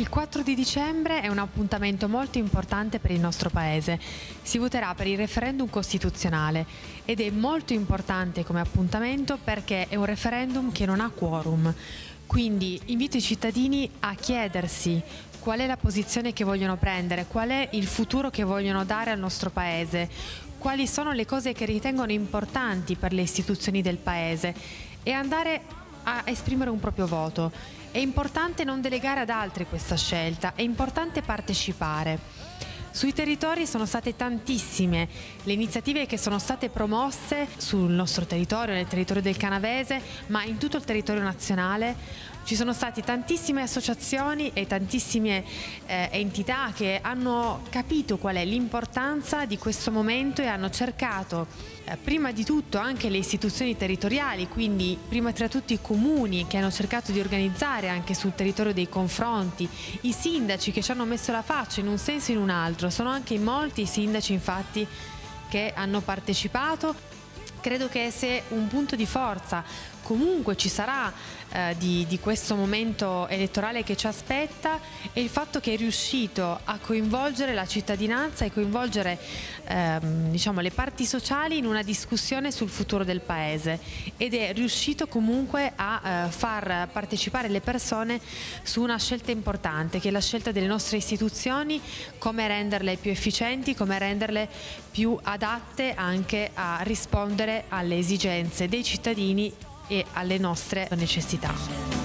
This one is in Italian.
Il 4 di dicembre è un appuntamento molto importante per il nostro Paese. Si voterà per il referendum costituzionale ed è molto importante come appuntamento perché è un referendum che non ha quorum. Quindi invito i cittadini a chiedersi qual è la posizione che vogliono prendere, qual è il futuro che vogliono dare al nostro Paese, quali sono le cose che ritengono importanti per le istituzioni del Paese e andare a esprimere un proprio voto. È importante non delegare ad altri questa scelta, è importante partecipare. Sui territori sono state tantissime le iniziative che sono state promosse sul nostro territorio, nel territorio del Canavese, ma in tutto il territorio nazionale. Ci sono state tantissime associazioni e tantissime eh, entità che hanno capito qual è l'importanza di questo momento e hanno cercato eh, prima di tutto anche le istituzioni territoriali, quindi prima tra tutti i comuni che hanno cercato di organizzare anche sul territorio dei confronti, i sindaci che ci hanno messo la faccia in un senso o in un altro, sono anche molti i sindaci infatti che hanno partecipato. Credo che se un punto di forza comunque ci sarà eh, di, di, questo momento elettorale che ci aspetta è il fatto che è riuscito a coinvolgere la cittadinanza e coinvolgere ehm, diciamo, le parti sociali in una discussione sul futuro del paese ed è riuscito comunque a eh, far partecipare le persone su una scelta importante che è la scelta delle nostre istituzioni come renderle più efficienti, come renderle più adatte anche a rispondere alle esigenze dei cittadini e alle nostre necessità.